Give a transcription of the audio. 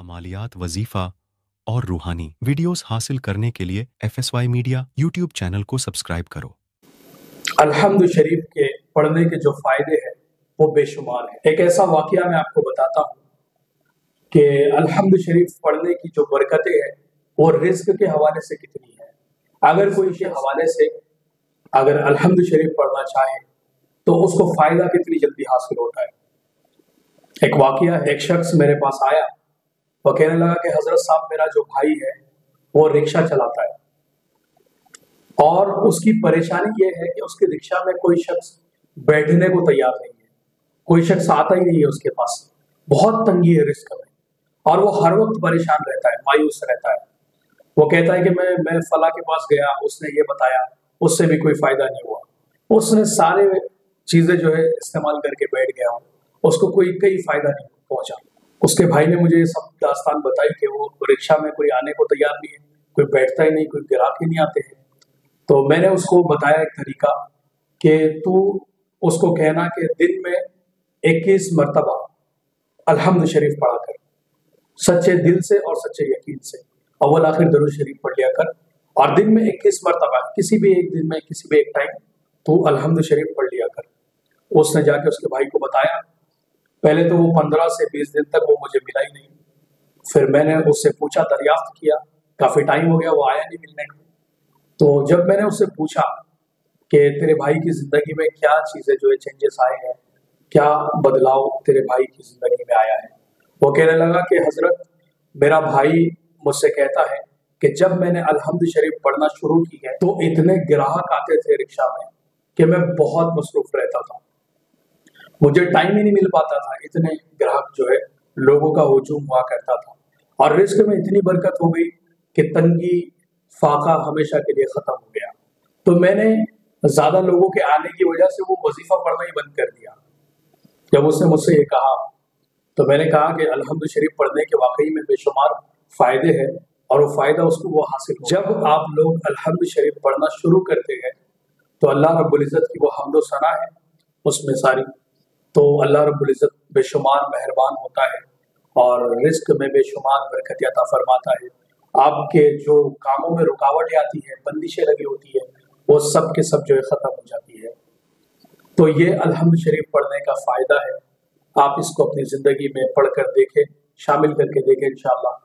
عمالیات وظیفہ اور روحانی ویڈیوز حاصل کرنے کے لیے F S Y media YouTube channel کو سبسکرائب کرو۔ الحمد شریف کے پڑھنے کے جو فائدے ہیں، وہ بے شمار ہیں۔ ایک ایسا واقعہ میں آپ کو بتاتا ہوں کہ الحمد شریف پڑھنے کی جو برکتیں ہیں، وہ رزق کے حوالے سے کتنی ہے اگر کوئی کے حوالے سے اگر الحمد شریف پڑھنا چاہے، تو اس کو فائدہ کتنی جلدی حاصل ہوتا ہے؟ ایک واقعہ ایک شخص میرے پاس آیا۔ وہ کہنے لگا کہ حضرت صاحب میرا جو بھائی ہے، وہ رکشہ چلاتا ہے۔ اور اس کی پریشانی یہ ہے کہ اس کے رکشہ میں کوئی شخص بیٹھنے کو تیار نہیں ہے۔ کوئی شخص آتا ہی نہیں ہے اس کے پاس۔ بہت تنگی ہے رسک میں۔ اور وہ ہر وقت پریشان رہتا ہے، مایوس رہتا ہے۔ وہ کہتا ہے کہ میں میں فلاں کے پاس گیا، اس نے یہ بتایا، اس سے بھی کوئی فائدہ نہیں ہوا۔ اس نے سارے چیزیں جو ہے استعمال کر کے بیٹھ گیا ہوں۔ اس کو کوئی، کئی فائدہ نہیں پہنچا۔ اس کے بھائی نے مجھے یہ سب داستان بتائی کہ وہ رکشا میں کوئی آنے کو تیار نہیں ہے، کوئی بیٹھتا ہی نہیں، کوئی گراہک ہی نہیں آتے ہیں۔ تو میں نے اس کو بتایا ایک طریقہ کہ تو اس کو کہنا کہ دن میں اکیس مرتبہ الحمد شریف پڑھا کر، سچے دل سے اور سچے یقین سے اول آخر درود شریف پڑھ لیا کر۔ اور دن میں اکیس مرتبہ، کسی بھی ایک دن میں، کسی بھی ایک ٹائم تو الحمد شریف پڑھ لیا کر۔ اس نے جا کے اس کے بھائی کو بتایا پہلے تو وہ پندرہ سے بیس دن تک وہ مجھے ملا ہی نہیں۔ پھر میں نے اس سے پوچھا، دریافت کیا۔ کافی ٹائم ہو گیا، وہ آیا نہیں ملنے تو جب میں نے اس سے پوچھا کہ تیرے بھائی کی زندگی میں کیا چیزیں جو ہے چینجز آئے ہیں، کیا بدلاؤ تیرے بھائی کی زندگی میں آیا ہے؟ وہ کہنے لگا کہ حضرت، میرا بھائی مجھ سے کہتا ہے کہ جب میں نے الحمد شریف پڑھنا شروع کی ہے تو اتنے گراہک آتے تھے رکشا میں کہ میں بہت مصروف رہتا تھا۔ مجھے ٹائم ہی نہیں مل پاتا تھا، اتنے گراہک جو ہے لوگوں کا ہجوم ہوا کرتا تھا۔ اور رزق میں اتنی برکت ہو گئی کہ تنگی، فاقہ ہمیشہ کے لیے ختم ہو گیا۔ تو میں نے زیادہ لوگوں کے آنے کی وجہ سے وہ وظیفہ پڑھنا ہی بند کر دیا۔ جب اس نے مجھ سے یہ کہا، تو میں نے کہا کہ الحمد شریف پڑھنے کے واقعی میں بے شمار فائدے ہیں اور وہ فائدہ اس کو وہ حاصل جب آپ لوگ الحمد شریف پڑھنا شروع کرتے ہیں، تو اللہ رب العزت کی وہ حمد و ثنا ہے، اس میں ساری تو اللہ رب العزت بے شمار مہربان ہوتا ہے اور رزق میں بے شمار برکت عطا فرماتا ہے۔ آپ کے جو کاموں میں رکاوٹیں آتی ہیں بندشیں لگی ہوتی ہیں، وہ سب کے سب جو ہے ختم ہو جاتی ہے۔ تو یہ الحمد شریف پڑھنے کا فائدہ ہے۔ آپ اس کو اپنی زندگی میں پڑھ کر دیکھیں، شامل کر کے دیکھیں انشاءاللہ۔